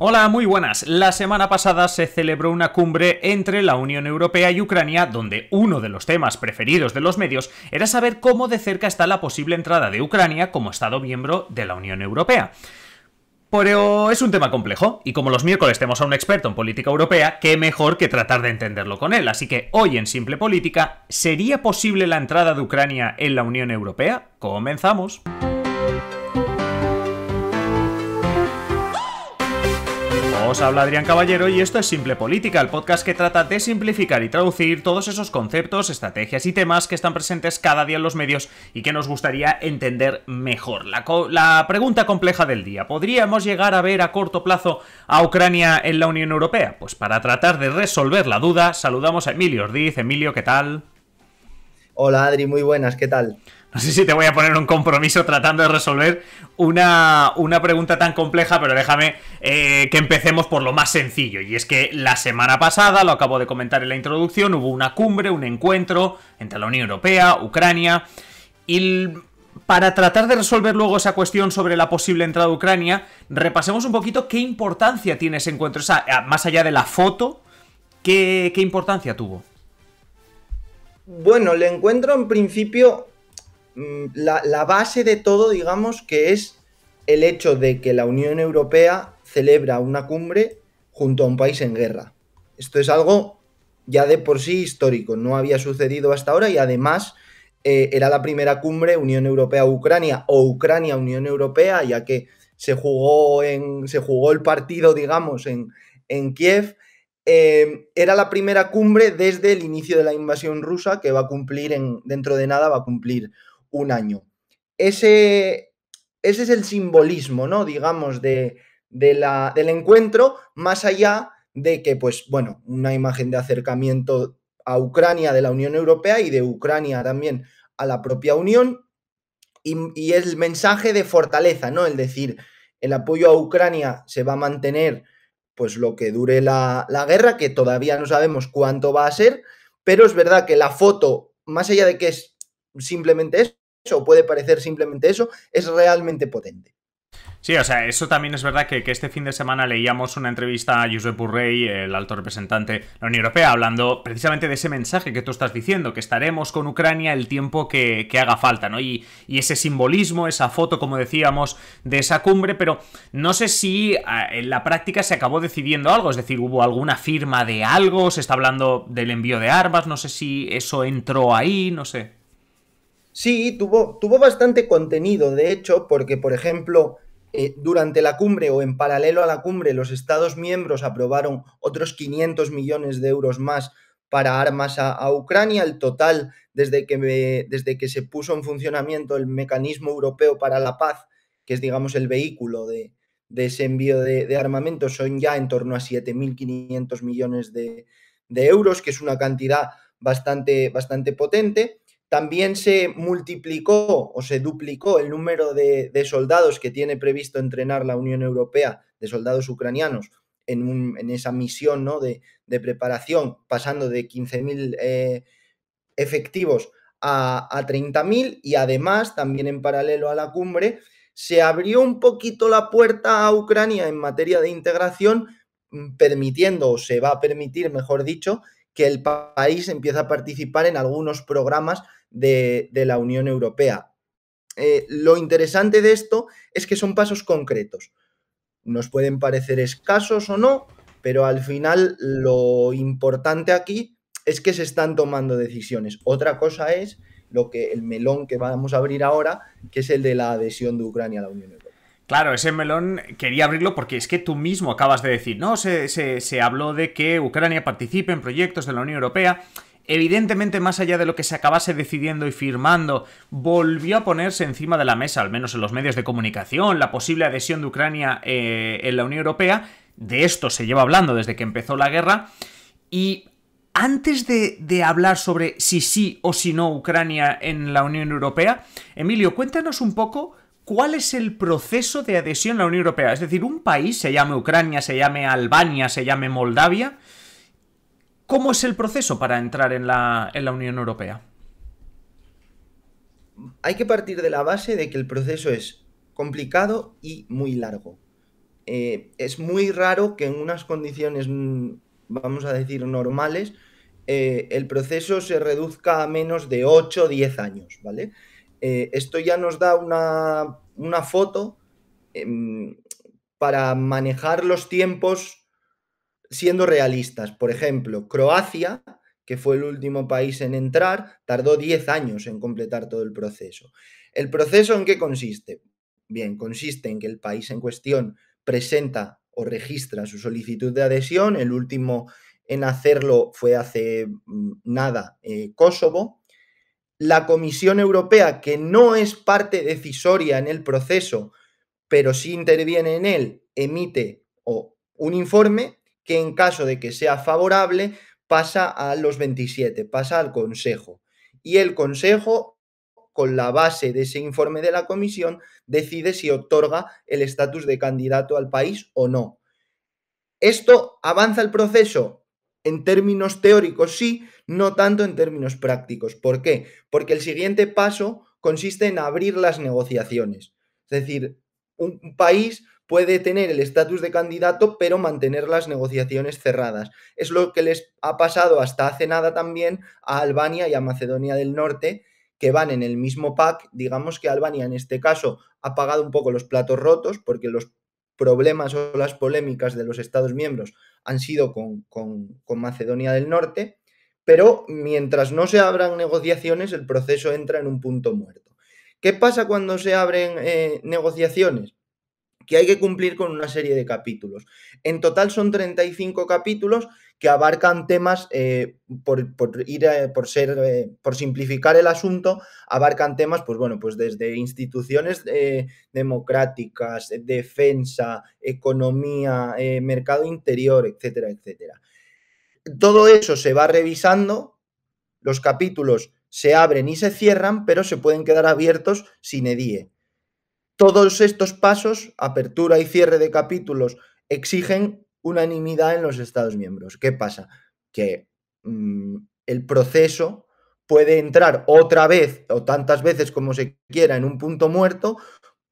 Hola, muy buenas. La semana pasada se celebró una cumbre entre la Unión Europea y Ucrania donde uno de los temas preferidos de los medios era saber cómo de cerca está la posible entrada de Ucrania como Estado miembro de la Unión Europea. Pero es un tema complejo, y como los miércoles tenemos a un experto en política europea, qué mejor que tratar de entenderlo con él. Así que hoy en Simple Política, ¿sería posible la entrada de Ucrania en la Unión Europea? Comenzamos. Os habla Adrián Caballero y esto es Simple Política, el podcast que trata de simplificar y traducir todos esos conceptos, estrategias y temas que están presentes cada día en los medios y que nos gustaría entender mejor. La, la pregunta compleja del día, ¿podríamos llegar a ver a corto plazo a Ucrania en la Unión Europea? Pues para tratar de resolver la duda, saludamos a Emilio Ordiz. Emilio, ¿qué tal? Hola Adri, muy buenas, ¿qué tal? No sé si te voy a poner un compromiso tratando de resolver una, una pregunta tan compleja, pero déjame eh, que empecemos por lo más sencillo. Y es que la semana pasada, lo acabo de comentar en la introducción, hubo una cumbre, un encuentro entre la Unión Europea, Ucrania, y para tratar de resolver luego esa cuestión sobre la posible entrada de Ucrania, repasemos un poquito qué importancia tiene ese encuentro. O sea, más allá de la foto, ¿qué, qué importancia tuvo? Bueno, el encuentro en principio Mm, la, base de todo, digamos, que es el hecho de que la Unión Europea celebra una cumbre junto a un país en guerra. Esto es algo ya de por sí histórico, no había sucedido hasta ahora y además eh, era la primera cumbre Unión Europea-Ucrania o Ucrania-Unión Europea, ya que se jugó, en, se jugó el partido, digamos, en, en Kiev. Eh, era la primera cumbre desde el inicio de la invasión rusa que va a cumplir en, dentro de nada, va a cumplir un año. Ese, ese es el simbolismo, ¿no? Digamos, de, la, del encuentro, más allá de que, pues, bueno, una imagen de acercamiento a Ucrania de la Unión Europea y de Ucrania también a la propia Unión, y, el mensaje de fortaleza, ¿no? El decir, el apoyo a Ucrania se va a mantener pues lo que dure la, la, guerra, que todavía no sabemos cuánto va a ser, pero es verdad que la foto, más allá de que es simplemente o puede parecer simplemente eso, es realmente potente. Sí, o sea, eso también es verdad que, este fin de semana leíamos una entrevista a Josep Burrell, el alto representante de la Unión Europea, hablando precisamente de ese mensaje que tú estás diciendo, que estaremos con Ucrania el tiempo que, haga falta, ¿no? Y, y, ese simbolismo, esa foto, como decíamos, de esa cumbre, pero no sé si en la práctica se acabó decidiendo algo, es decir, hubo alguna firma de algo, se está hablando del envío de armas, no sé si eso entró ahí, no sé. Sí, tuvo, tuvo bastante contenido, de hecho, porque, por ejemplo, eh, durante la cumbre o en paralelo a la cumbre, los Estados miembros aprobaron otros 500 millones de euros más para armas a, Ucrania. El total, desde que, desde que se puso en funcionamiento el Mecanismo Europeo para la Paz, que es, digamos, el vehículo de, ese envío de, armamento, son ya en torno a 7.500 millones de, de, euros, que es una cantidad bastante, bastante potente. También se multiplicó o se duplicó el número de, soldados que tiene previsto entrenar la Unión Europea, de soldados ucranianos, en, esa misión ¿no? de, preparación, pasando de 15.000 eh, efectivos a, a 30.000 y además, también en paralelo a la cumbre, se abrió un poquito la puerta a Ucrania en materia de integración, mm, permitiendo, o se va a permitir, mejor dicho, que el país empiece a participar en algunos programas de, la Unión Europea. Eh, lo interesante de esto es que son pasos concretos. Nos pueden parecer escasos o no, pero al final lo importante aquí es que se están tomando decisiones. Otra cosa es lo que el melón que vamos a abrir ahora, que es el de la adhesión de Ucrania a la Unión Europea. Claro, ese melón quería abrirlo porque es que tú mismo acabas de decir, no, se, se habló de que Ucrania participe en proyectos de la Unión Europea evidentemente más allá de lo que se acabase decidiendo y firmando, volvió a ponerse encima de la mesa, al menos en los medios de comunicación, la posible adhesión de Ucrania eh, en la Unión Europea. De esto se lleva hablando desde que empezó la guerra. Y antes de, de, hablar sobre si sí o si no Ucrania en la Unión Europea, Emilio, cuéntanos un poco cuál es el proceso de adhesión a la Unión Europea. Es decir, un país, se llame Ucrania, se llame Albania, se llame Moldavia, ¿Cómo es el proceso para entrar en la, Unión Europea? Hay que partir de la base de que el proceso es complicado y muy largo. eh, es muy raro que en unas condiciones, mm, vamos a decir, normales, eh, el proceso se reduzca a menos de 8 o 10 años, ¿vale? Eh, esto ya nos da una, foto em, para manejar los tiempos siendo realistas. Por ejemplo, Croacia, que fue el último país en entrar, tardó 10 años en completar todo el proceso. ¿El proceso en qué consiste? Bien, consiste en que el país en cuestión presenta o registra su solicitud de adhesión. El último en hacerlo fue hace mm, nada eh, Kosovo. La Comisión Europea, que no es parte decisoria en el proceso, pero sí interviene en él, emite un informe que en caso de que sea favorable pasa a los 27, pasa al Consejo. Y el Consejo, con la base de ese informe de la Comisión, decide si otorga el estatus de candidato al país o no. ¿Esto avanza el proceso? En términos teóricos sí, no tanto en términos prácticos. ¿Por qué? Porque el siguiente paso consiste en abrir las negociaciones. Es decir, un país puede tener el estatus de candidato, pero mantener las negociaciones cerradas. Es lo que les ha pasado hasta hace nada también a Albania y a Macedonia del Norte, que van en el mismo pack. Digamos que Albania en este caso ha pagado un poco los platos rotos, porque los problemas o las polémicas de los Estados miembros han sido con, Macedonia del Norte, pero mientras no se abran negociaciones, el proceso entra en un punto muerto. ¿Qué pasa cuando se abren eh, negociaciones? Que hay que cumplir con una serie de capítulos. En total son 35 capítulos que abarcan temas, eh, por, ir, eh, por, ser, eh, por simplificar el asunto, abarcan temas, pues bueno, pues desde instituciones democráticas, defensa, economía, mercado interior, etcétera, etcétera. Todo eso se va revisando, los capítulos se abren y se cierran, pero se pueden quedar abiertos sin edie. Todos estos pasos, apertura y cierre de capítulos, exigen unanimidad en los Estados miembros. ¿Qué pasa? Que mm, el proceso puede entrar otra vez o tantas veces como se quiera en un punto muerto,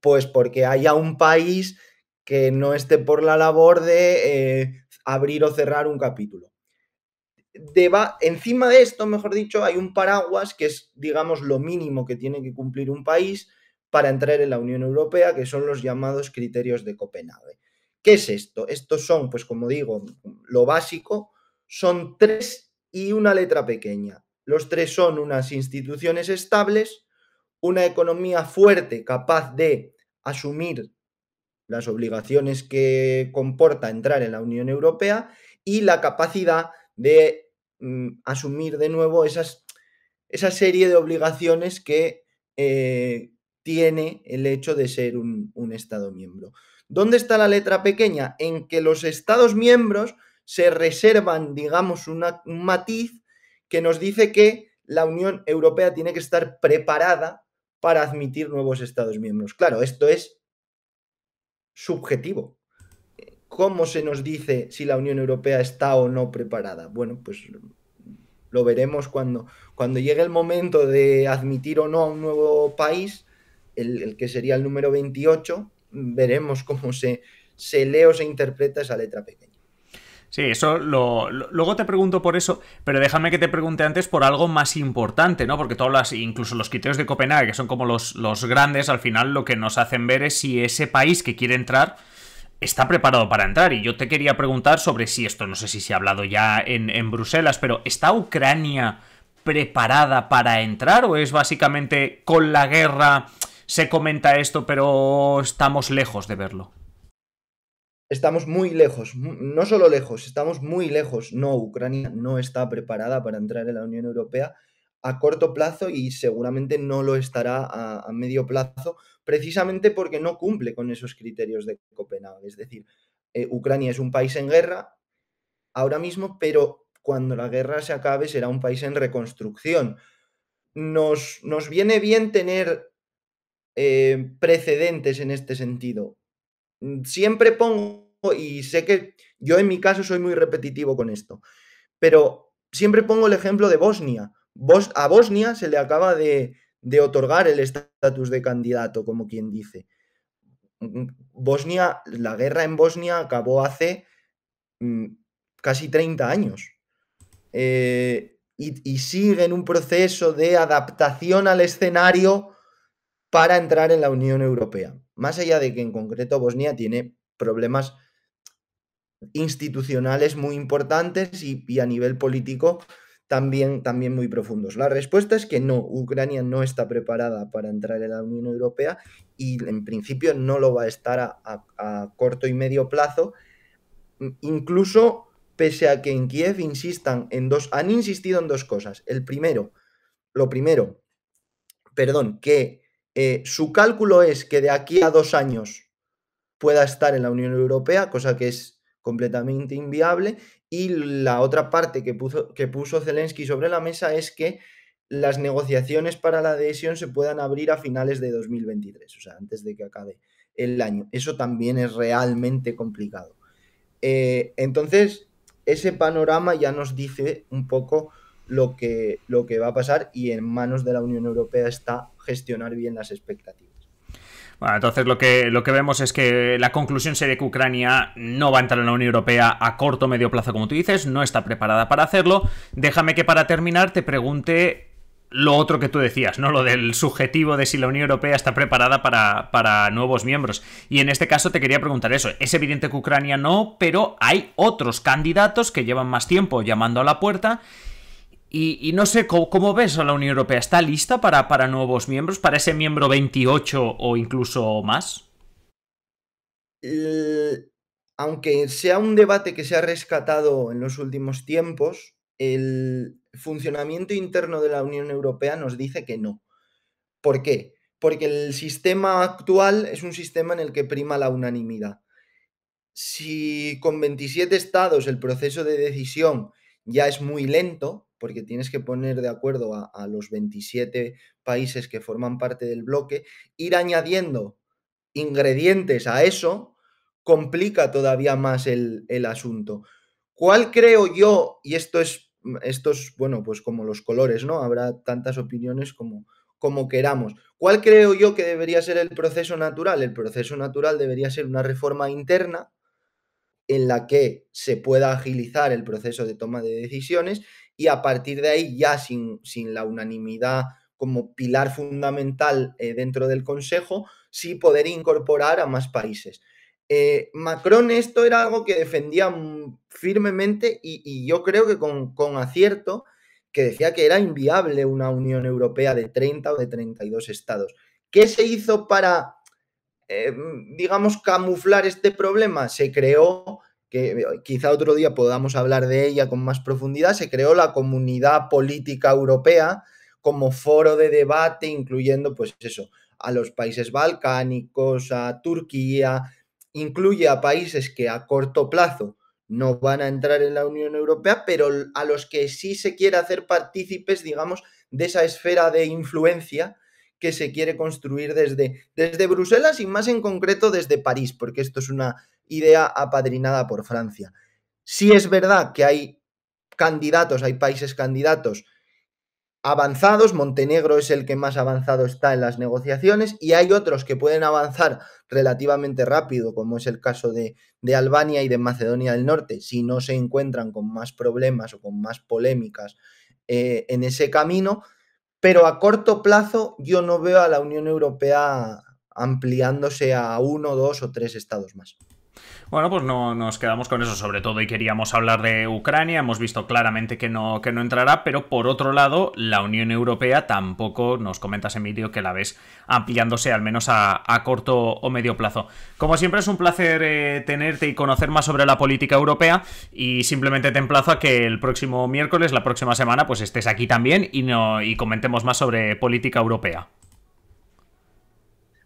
pues porque haya un país que no esté por la labor de eh, abrir o cerrar un capítulo. encima de esto, mejor dicho, hay un paraguas que es, digamos, lo mínimo que tiene que cumplir un país para entrar en la Unión Europea, que son los llamados criterios de Copenhague. ¿Qué es esto? Estos son, pues como digo, lo básico, son tres y una letra pequeña. Los tres son unas instituciones estables, una economía fuerte capaz de asumir las obligaciones que comporta entrar en la Unión Europea y la capacidad de mm, asumir de nuevo esas, esa serie de obligaciones que eh, tiene el hecho de ser un Estado miembro. ¿Dónde está la letra pequeña? En que los Estados miembros se reservan, digamos, un matiz que nos dice que la Unión Europea tiene que estar preparada para admitir nuevos Estados miembros. Claro, esto es subjetivo. ¿Cómo se nos dice si la Unión Europea está o no preparada? Bueno, pues lo veremos cuando, cuando llegue el momento de admitir o no a un nuevo país, el, que sería el número 28, veremos cómo se, se lee o se interpreta esa letra pequeña. Sí, eso lo, luego te pregunto por eso, pero déjame que te pregunte antes por algo más importante, ¿no? Porque todas las, incluso los criterios de Copenhague, que son como los, los grandes, al final lo que nos hacen ver es si ese país que quiere entrar está preparado para entrar. Y yo te quería preguntar sobre si esto, no sé si se ha hablado ya en, en Bruselas, pero ¿está Ucrania preparada para entrar o es básicamente con la guerra se comenta esto, pero estamos lejos de verlo. Estamos muy lejos, no solo lejos, estamos muy lejos. No, Ucrania no está preparada para entrar en la Unión Europea a corto plazo y seguramente no lo estará a, medio plazo, precisamente porque no cumple con esos criterios de Copenhague. Es decir, eh, Ucrania es un país en guerra ahora mismo, pero cuando la guerra se acabe será un país en reconstrucción. Nos, nos viene bien tener eh, precedentes en este sentido. Mm, siempre pongo, y sé que yo en mi caso soy muy repetitivo con esto, pero siempre pongo el ejemplo de Bosnia. a Bosnia se le acaba de, otorgar el estatus de candidato, como quien dice. Bosnia, la guerra en Bosnia acabó hace mm, casi 30 años. Eh, y, y, sigue en un proceso de adaptación al escenario para entrar en la Unión Europea. Más allá de que en concreto Bosnia tiene problemas institucionales muy importantes y, a nivel político también, también muy profundos. La respuesta es que no, Ucrania no está preparada para entrar en la Unión Europea y en principio no lo va a estar a, corto y medio plazo, incluso pese a que en Kiev insistan en dos, han insistido en dos cosas. El primero, lo primero, perdón, que eh, su cálculo es que de aquí a dos años pueda estar en la Unión Europea, cosa que es completamente inviable. Y la otra parte que puso, que puso Zelensky sobre la mesa es que las negociaciones para la adhesión se puedan abrir a finales de 2023, o sea, antes de que acabe el año. Eso también es realmente complicado. Eh, entonces, ese panorama ya nos dice un poco lo que, lo que va a pasar y en manos de la Unión Europea está gestionar bien las expectativas. Bueno, entonces lo que, lo que vemos es que la conclusión sería que Ucrania no va a entrar en la Unión Europea a corto o medio plazo, como tú dices, no está preparada para hacerlo. Déjame que para terminar te pregunte lo otro que tú decías, ¿no? Lo del subjetivo de si la Unión Europea está preparada para, para, nuevos miembros. Y en este caso te quería preguntar eso. Es evidente que Ucrania no, pero hay otros candidatos que llevan más tiempo llamando a la puerta y, no sé, ¿cómo, ves a la Unión Europea? ¿Está lista para, para nuevos miembros? ¿Para ese miembro 28 o incluso más? aunque sea un debate que se ha rescatado en los últimos tiempos, el funcionamiento interno de la Unión Europea nos dice que no. ¿Por qué? Porque el sistema actual es un sistema en el que prima la unanimidad. Si con 27 estados el proceso de decisión ya es muy lento, porque tienes que poner de acuerdo a, los 27 países que forman parte del bloque, ir añadiendo ingredientes a eso complica todavía más el, asunto. ¿Cuál creo yo, y esto es, esto es, bueno, pues como los colores, ¿no? Habrá tantas opiniones como, como queramos. ¿Cuál creo yo que debería ser el proceso natural? El proceso natural debería ser una reforma interna en la que se pueda agilizar el proceso de toma de decisiones y a partir de ahí ya sin, sin la unanimidad como pilar fundamental eh, dentro del Consejo, sí poder incorporar a más países. Eh, Macron esto era algo que defendía firmemente y, yo creo que con, acierto, que decía que era inviable una Unión Europea de 30 o de 32 estados. ¿Qué se hizo para, eh, digamos, camuflar este problema? Se creó que eh, quizá otro día podamos hablar de ella con más profundidad, se creó la Comunidad Política Europea como foro de debate, incluyendo, pues eso, a los países balcánicos, a Turquía, incluye a países que a corto plazo no van a entrar en la Unión Europea, pero a los que sí se quiere hacer partícipes, digamos, de esa esfera de influencia que se quiere construir desde, desde Bruselas y más en concreto desde París, porque esto es una idea apadrinada por Francia. Si es verdad que hay candidatos, hay países candidatos avanzados, Montenegro es el que más avanzado está en las negociaciones y hay otros que pueden avanzar relativamente rápido, como es el caso de, Albania y de Macedonia del Norte, si no se encuentran con más problemas o con más polémicas eh, en ese camino, pero a corto plazo yo no veo a la Unión Europea ampliándose a uno, dos o tres estados más. Bueno, pues no nos quedamos con eso sobre todo y queríamos hablar de Ucrania. Hemos visto claramente que no, que no entrará, pero por otro lado, la Unión Europea tampoco nos comentas, Emilio, que la ves ampliándose al menos a, corto o medio plazo. Como siempre, es un placer eh, tenerte y conocer más sobre la política europea. Y simplemente te emplazo a que el próximo miércoles, la próxima semana, pues estés aquí también y, no, y comentemos más sobre política europea.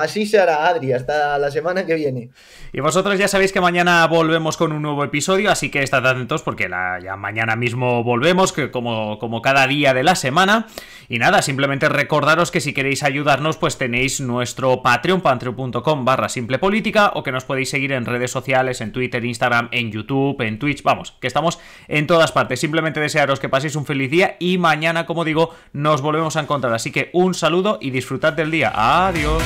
Así se hará, Adri, hasta la semana que viene. Y vosotros ya sabéis que mañana volvemos con un nuevo episodio, así que estad atentos porque ya mañana mismo volvemos, que como, como cada día de la semana. Y nada, simplemente recordaros que si queréis ayudarnos, pues tenéis nuestro Patreon, patreon.com barra simple política, o que nos podéis seguir en redes sociales, en Twitter, Instagram, en YouTube, en Twitch, vamos, que estamos en todas partes. Simplemente desearos que paséis un feliz día y mañana, como digo, nos volvemos a encontrar. Así que un saludo y disfrutad del día. Adiós.